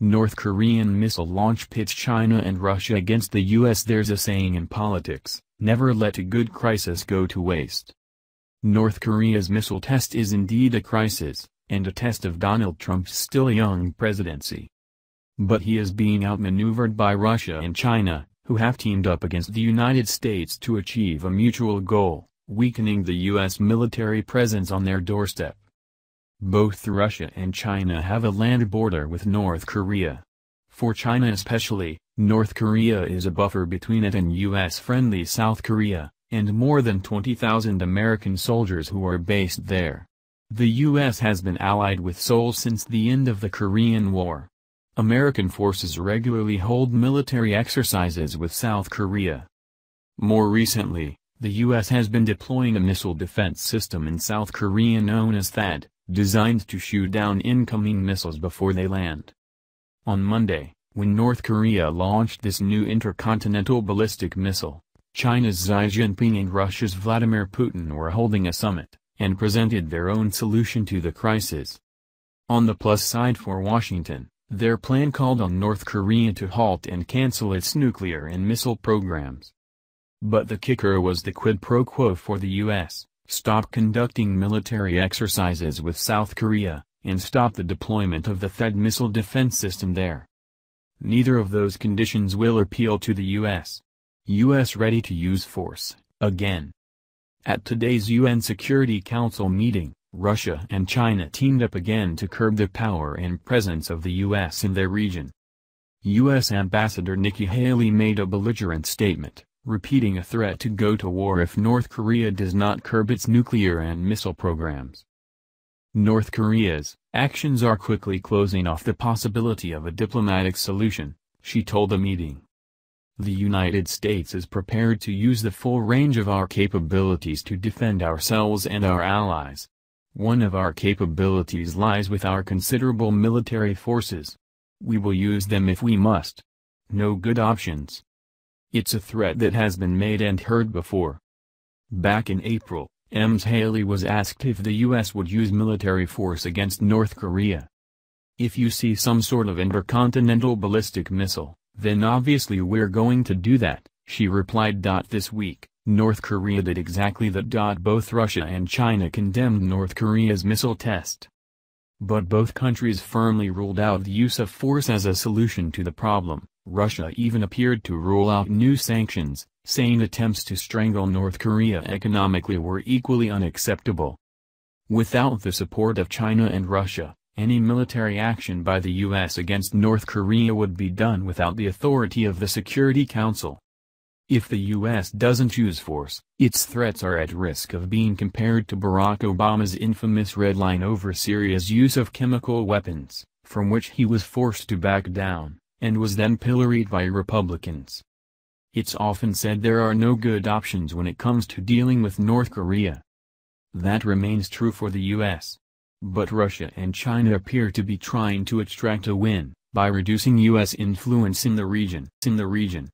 North Korean missile launch pits China and Russia against the U.S. There's a saying in politics, never let a good crisis go to waste. North Korea's missile test is indeed a crisis, and a test of Donald Trump's still young presidency. But he is being outmaneuvered by Russia and China, who have teamed up against the United States to achieve a mutual goal, weakening the U.S. military presence on their doorstep. Both Russia and China have a land border with North Korea. For China especially, North Korea is a buffer between it and U.S.-friendly South Korea, and more than 20,000 American soldiers who are based there. The U.S. has been allied with Seoul since the end of the Korean War. American forces regularly hold military exercises with South Korea. More recently, the U.S. has been deploying a missile defense system in South Korea known as THAAD, designed to shoot down incoming missiles before they land. On Monday, when North Korea launched this new intercontinental ballistic missile, China's Xi Jinping and Russia's Vladimir Putin were holding a summit, and presented their own solution to the crisis. On the plus side for Washington, their plan called on North Korea to halt and cancel its nuclear and missile programs. But the kicker was the quid pro quo for the U.S., stop conducting military exercises with South Korea, and stop the deployment of the THAAD missile defense system there. Neither of those conditions will appeal to the U.S. U.S. ready to use force, again. At today's UN Security Council meeting, Russia and China teamed up again to curb the power and presence of the U.S. in their region. U.S. Ambassador Nikki Haley made a belligerent statement, repeating a threat to go to war if North Korea does not curb its nuclear and missile programs. North Korea's actions are quickly closing off the possibility of a diplomatic solution, she told the meeting. The United States is prepared to use the full range of our capabilities to defend ourselves and our allies. One of our capabilities lies with our considerable military forces. We will use them if we must. No good options. It's a threat that has been made and heard before. Back in April, Ms. Haley was asked if the U.S. would use military force against North Korea. If you see some sort of intercontinental ballistic missile, then obviously we're going to do that, she replied. This week, North Korea did exactly that. Both Russia and China condemned North Korea's missile test. But both countries firmly ruled out the use of force as a solution to the problem. Russia even appeared to rule out new sanctions, saying attempts to strangle North Korea economically were equally unacceptable. Without the support of China and Russia, any military action by the U.S. against North Korea would be done without the authority of the Security Council. If the U.S. doesn't use force, its threats are at risk of being compared to Barack Obama's infamous red line over Syria's use of chemical weapons, from which he was forced to back down, and was then pilloried by Republicans. It's often said there are no good options when it comes to dealing with North Korea. That remains true for the U.S. But Russia and China appear to be trying to extract a win, by reducing U.S. influence in the region. In the region.